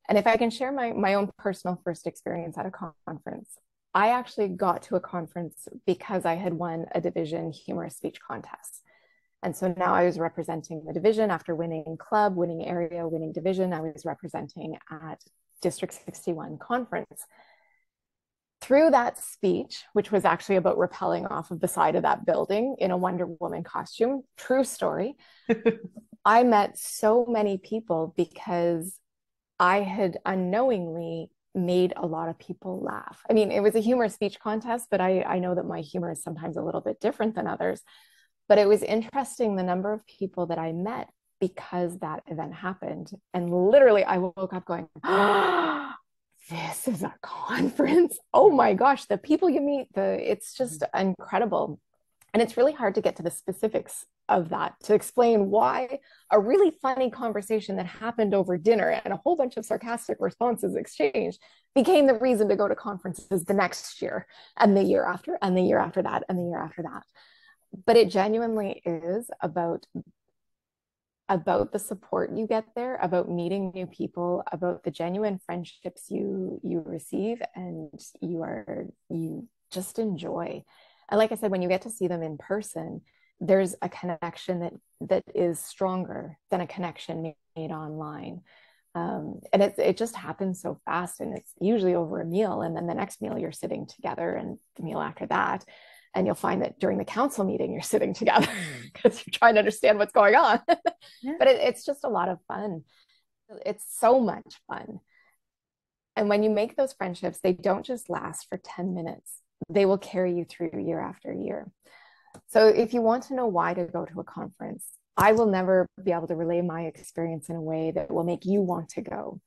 And if I can share my, my own personal first experience at a conference, I actually got to a conference because I had won a division humorous speech contest. And so now I was representing the division after winning club, winning area, winning division. I was representing at District 61 conference. Through that speech, which was actually about rappelling off of the side of that building in a Wonder Woman costume, true story, I met so many people because I had unknowingly made a lot of people laugh. I mean, it was a humor speech contest, but I, I know that my humor is sometimes a little bit different than others. But it was interesting the number of people that I met because that event happened. And literally, I woke up going, oh, this is a conference. Oh my gosh, the people you meet, the it's mm-hmm. just incredible. And it's really hard to get to the specifics of that to explain why a really funny conversation that happened over dinner and a whole bunch of sarcastic responses exchanged became the reason to go to conferences the next year and the year after and the year after that and the year after that. But it genuinely is about about the support you get there, about meeting new people, about the genuine friendships you you receive and you are you just enjoy. And like I said, when you get to see them in person, there's a connection that that is stronger than a connection made online. Um, and it, it just happens so fast and it's usually over a meal and then the next meal you're sitting together and the meal after that and you'll find that during the council meeting you're sitting together because mm. you're trying to understand what's going on. Yeah. but it, it's just a lot of fun. It's so much fun. And when you make those friendships they don't just last for 10 minutes. They will carry you through year after year. So if you want to know why to go to a conference i will never be able to relay my experience in a way that will make you want to go.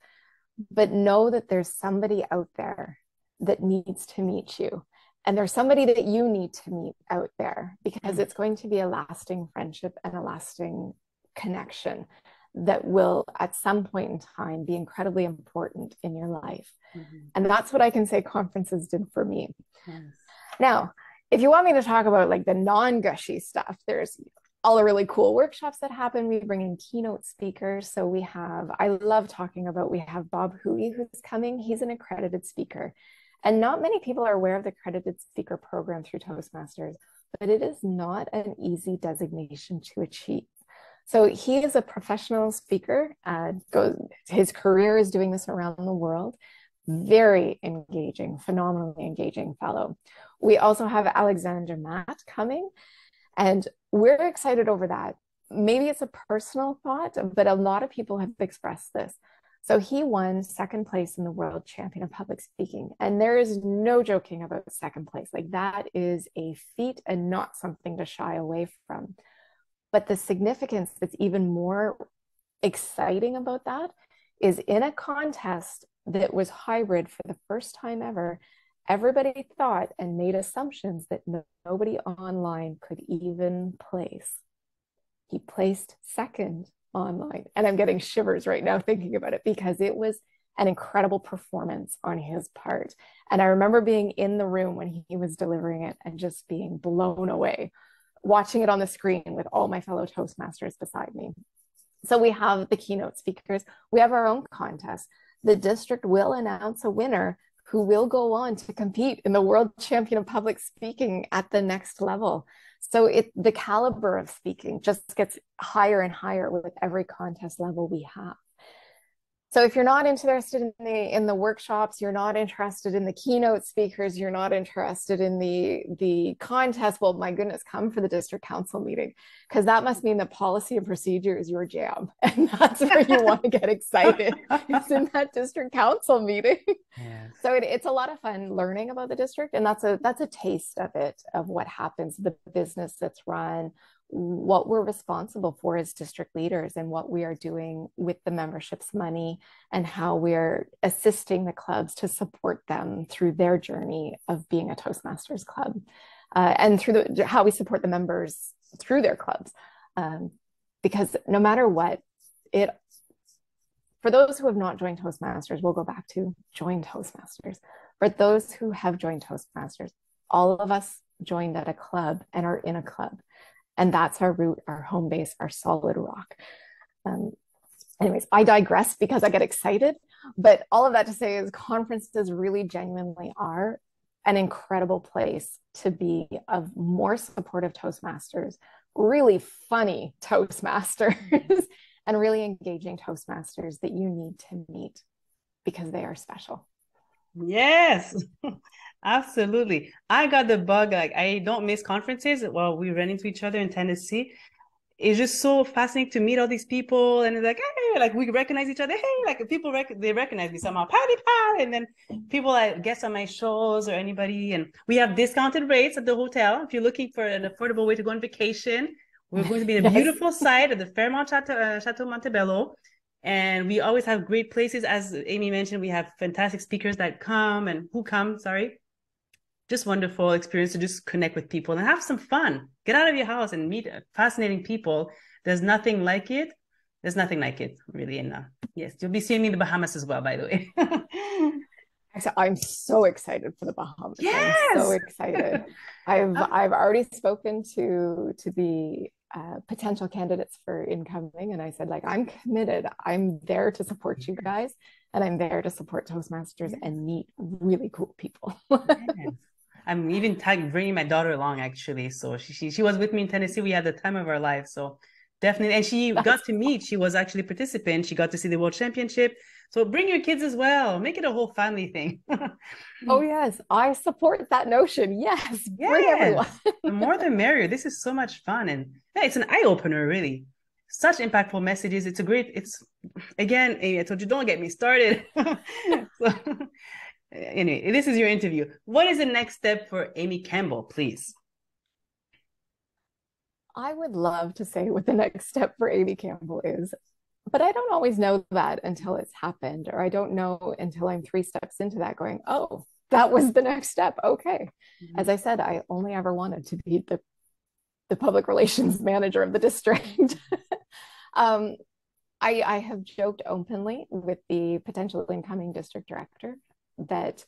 But know that there's somebody out there that needs to meet you and there's somebody that you need to meet out there because it's going to be a lasting friendship and a lasting connection that will at some point in time be incredibly important in your life. Mm-hmm. and that's what i can say conferences did for me. Yes. now if you want me to talk about like the non-gushy stuff there's all the really cool workshops that happen. We bring in keynote speakers. So we have i love talking about we have bob hooey who's coming. He's an accredited speaker and not many people are aware of the accredited speaker program through Toastmasters, but it is not an easy designation to achieve. So he is a professional speaker. Uh, goes, his career is doing this around the world. Very engaging, phenomenally engaging fellow. We also have Alexander Matt coming, and we're excited over that. Maybe it's a personal thought, but a lot of people have expressed this. So he won second place in the world champion of public speaking. And there is no joking about second place. Like that is a feat and not something to shy away from. But the significance that's even more exciting about that is in a contest that was hybrid for the first time ever, everybody thought and made assumptions that nobody online could even place. He placed second online. And I'm getting shivers right now thinking about it because it was an incredible performance on his part. And I remember being in the room when he was delivering it and just being blown away, watching it on the screen with all my fellow Toastmasters beside me. So we have the keynote speakers, we have our own contest. The district will announce a winner who will go on to compete in the World Champion of Public Speaking at the next level. So it the caliber of speaking just gets higher and higher with every contest level we have. So if you're not interested in the in the workshops, you're not interested in the keynote speakers, you're not interested in the the contest, well, my goodness, come for the district council meeting because that must mean the policy and procedure is your jam, and that's where you want to get excited. it's in that district council meeting. Yes. So it, it's a lot of fun learning about the district, and that's a that's a taste of it of what happens, the business that's run, what we're responsible for as district leaders and what we are doing with the membership's money and how we're assisting the clubs to support them through their journey of being a Toastmasters club uh, and through the, how we support the members through their clubs. Um, because no matter what, it for those who have not joined Toastmasters, we'll go back to join Toastmasters. For those who have joined Toastmasters, all of us joined at a club and are in a club and that's our root our home base our solid rock. Um, anyways i digress because i get excited but all of that to say is conferences really genuinely are an incredible place to be of more supportive toastmasters really funny toastmasters and really engaging toastmasters that you need to meet because they are special. Yes Absolutely. I got the bug. Like I don't miss conferences Well, we run into each other in Tennessee. It's just so fascinating to meet all these people and it's like, hey, like we recognize each other. Hey, like people rec- they recognize me somehow. Patty pat. And then people I guess on my shows or anybody. And we have discounted rates at the hotel. If you're looking for an affordable way to go on vacation, we're going to be in a yes. beautiful site at the Fairmont Chateau, uh, Chateau Montebello. And we always have great places. As Amy mentioned, we have fantastic speakers that come and who come, sorry, just wonderful experience to just connect with people and have some fun. Get out of your house and meet fascinating people. There's nothing like it. There's nothing like it, really. And yes, you'll be seeing me in the Bahamas as well, by the way. I'm so excited for the Bahamas. Yes! I'm so excited. I've I've already spoken to to the uh, potential candidates for incoming, and I said, like, I'm committed. I'm there to support you guys, and I'm there to support Toastmasters and meet really cool people. I'm even tagging, bringing my daughter along actually. So she, she she was with me in Tennessee. We had the time of our life. So definitely, and she That's got to meet. She was actually a participant. She got to see the World Championship. So bring your kids as well. Make it a whole family thing. oh yes, I support that notion. Yes, yes. bring everyone. the more the merrier. This is so much fun, and yeah, it's an eye opener, really. Such impactful messages. It's a great. It's again, eh, I told you, don't get me started. so, anyway, this is your interview. What is the next step for Amy Campbell, please? I would love to say what the next step for Amy Campbell is, but I don't always know that until it's happened, or I don't know until I'm three steps into that going, oh, that was the next step. Okay. Mm-hmm. As I said, I only ever wanted to be the the public relations manager of the district. um, I, I have joked openly with the potential incoming district director that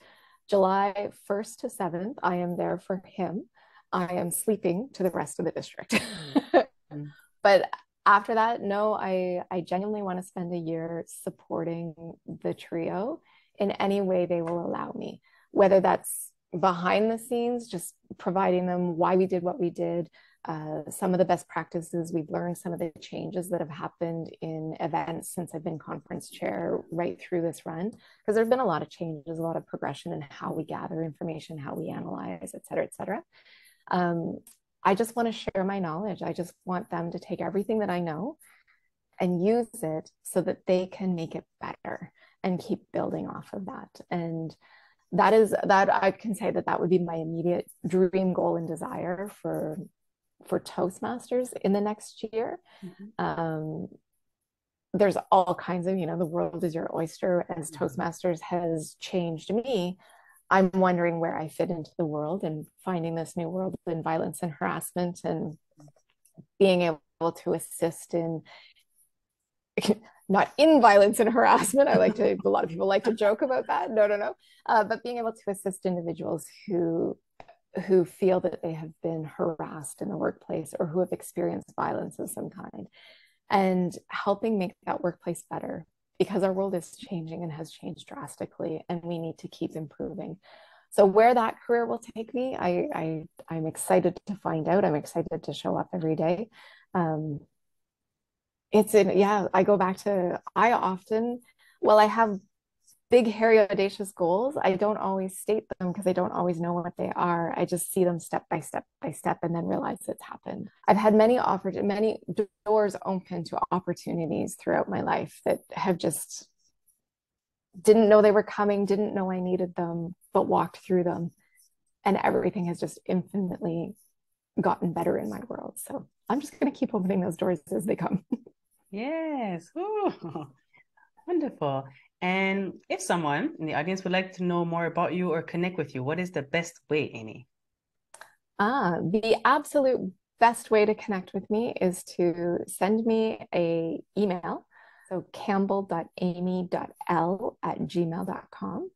July 1st to 7th, I am there for him. I am sleeping to the rest of the district. mm-hmm. But after that, no, I, I genuinely want to spend a year supporting the trio in any way they will allow me, whether that's behind the scenes, just providing them why we did what we did, uh, some of the best practices we've learned, some of the changes that have happened in events since I've been conference chair right through this run, because there's been a lot of changes, a lot of progression in how we gather information, how we analyze, et cetera, et cetera. Um, I just want to share my knowledge. I just want them to take everything that I know and use it so that they can make it better and keep building off of that. And that is that I can say that that would be my immediate dream goal and desire for for Toastmasters in the next year. Mm-hmm. Um, there's all kinds of, you know, the world is your oyster as mm-hmm. Toastmasters has changed me. I'm wondering where I fit into the world and finding this new world in violence and harassment and being able to assist in not in violence and harassment. I like to, a lot of people like to joke about that. No, no, no. Uh, but being able to assist individuals who who feel that they have been harassed in the workplace or who have experienced violence of some kind. And helping make that workplace better because our world is changing and has changed drastically and we need to keep improving. So where that career will take me i, I i'm excited to find out. I'm excited to show up every day. Um, it's in yeah i go back to i often well i have big, hairy, audacious goals, I don't always state them because I don't always know what they are. I just see them step by step by step and then realize it's happened. I've had many offers, many doors open to opportunities throughout my life that have just didn't know they were coming, didn't know I needed them, but walked through them. And everything has just infinitely gotten better in my world. So I'm just going to keep opening those doors as they come. yes. Ooh, wonderful. And if someone in the audience would like to know more about you or connect with you, what is the best way, Amy? Ah, the absolute best way to connect with me is to send me a email. So campbell.amy.l at gmail.com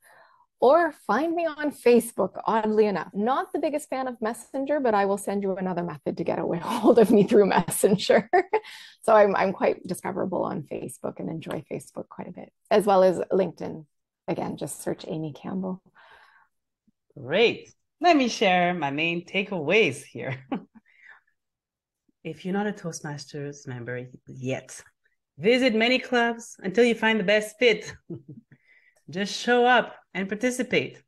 or find me on Facebook, oddly enough. Not the biggest fan of Messenger, but I will send you another method to get a hold of me through Messenger. so I'm, I'm quite discoverable on Facebook and enjoy Facebook quite a bit, as well as LinkedIn. Again, just search Amy Campbell. Great. Let me share my main takeaways here. if you're not a Toastmasters member yet, visit many clubs until you find the best fit. Just show up and participate.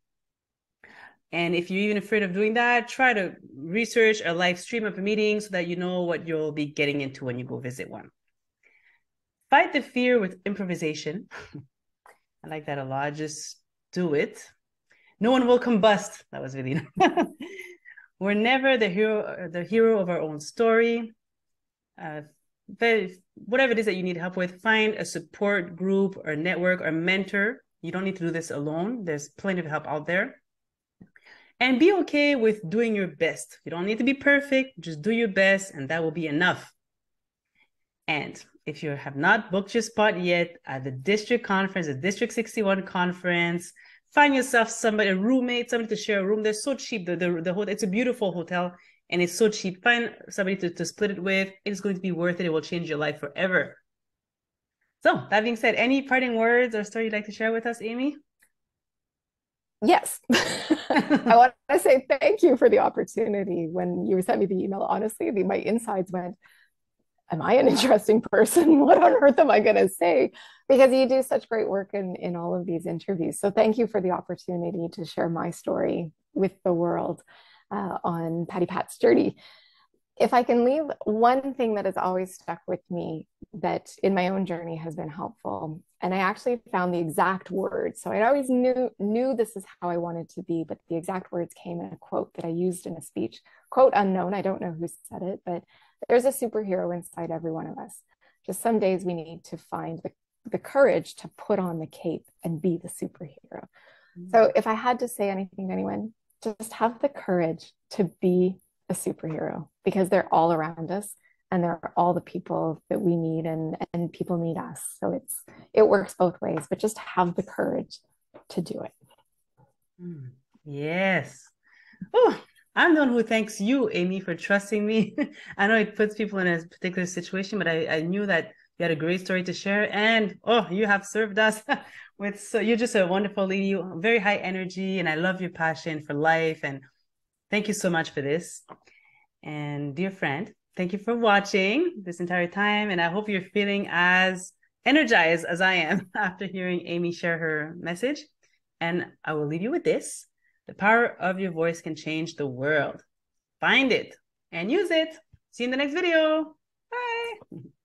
And if you're even afraid of doing that, try to research a live stream of a meeting so that you know what you'll be getting into when you go visit one. Fight the fear with improvisation. I like that a lot. Just do it. No one will combust. That was really. We're never the hero, the hero of our own story. Uh, whatever it is that you need help with, find a support group or network or mentor you don't need to do this alone. There's plenty of help out there. And be okay with doing your best. You don't need to be perfect, just do your best, and that will be enough. And if you have not booked your spot yet at the district conference, the District 61 conference, find yourself somebody, a roommate, somebody to share a room. They're so cheap. The, the, the hotel, it's a beautiful hotel and it's so cheap. Find somebody to, to split it with. It's going to be worth it. It will change your life forever. So, that being said, any parting words or story you'd like to share with us, Amy? Yes. I want to say thank you for the opportunity. When you sent me the email, honestly, the, my insides went, Am I an interesting person? What on earth am I going to say? Because you do such great work in, in all of these interviews. So thank you for the opportunity to share my story with the world uh, on Patty Pat's journey if I can leave one thing that has always stuck with me that in my own journey has been helpful, and I actually found the exact words. So I always knew knew this is how I wanted to be, but the exact words came in a quote that I used in a speech. Quote unknown. I don't know who said it, but there's a superhero inside every one of us. Just some days we need to find the, the courage to put on the cape and be the superhero. Mm-hmm. So if I had to say anything to anyone, just have the courage to be a superhero because they're all around us and they're all the people that we need and and people need us. So it's it works both ways but just have the courage to do it. Hmm. yes. Oh i'm the one who thanks you amy for trusting me. I know it puts people in a particular situation but i, I knew that you had a great story to share. And oh you have served us with so you're just a wonderful lady very high energy and i love your passion for life. And Thank you so much for this. And dear friend, thank you for watching this entire time. And I hope you're feeling as energized as I am after hearing Amy share her message. And I will leave you with this the power of your voice can change the world. Find it and use it. See you in the next video. Bye.